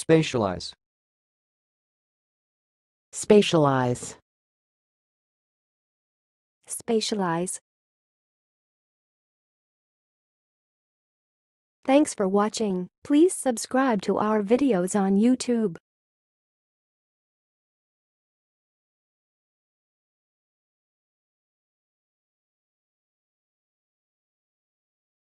Spatialize. Spatialize. Spatialize. Thanks for watching. Please subscribe to our videos on YouTube.